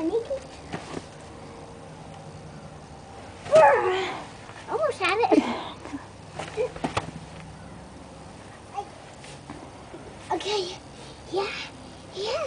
Almost had it. okay. Yeah. Yeah.